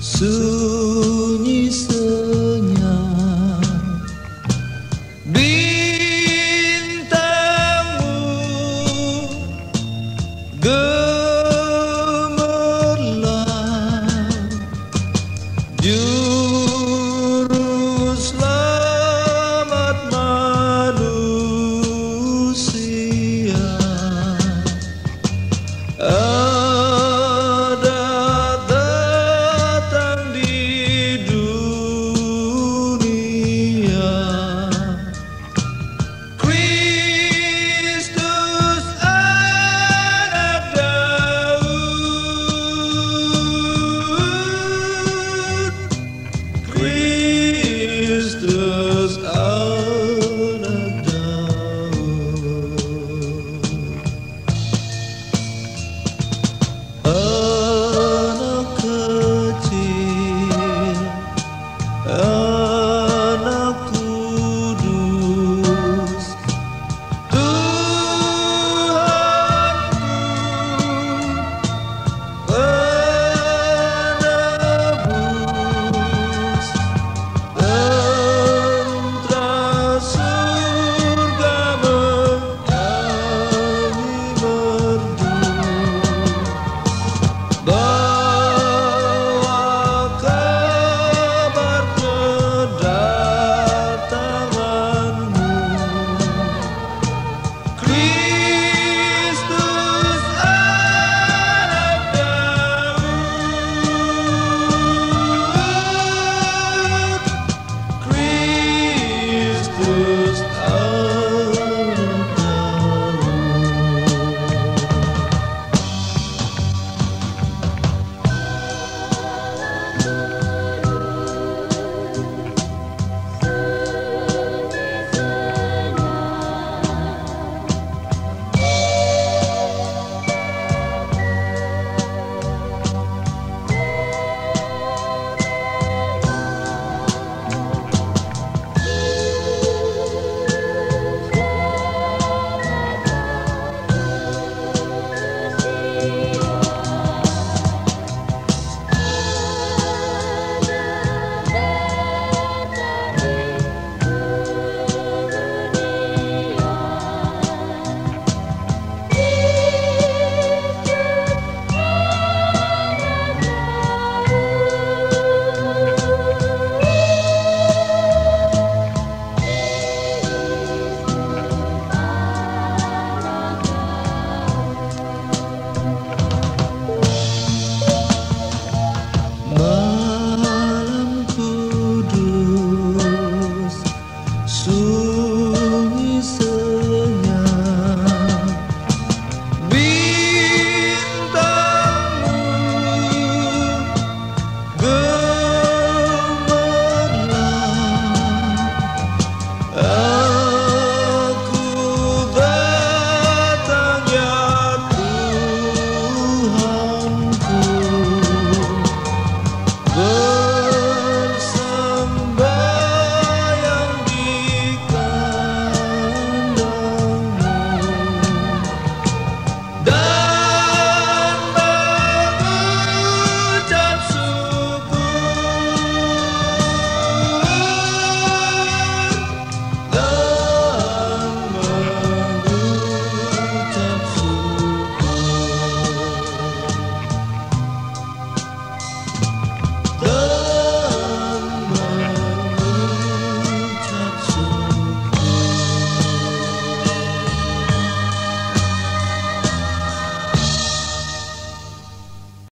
soon.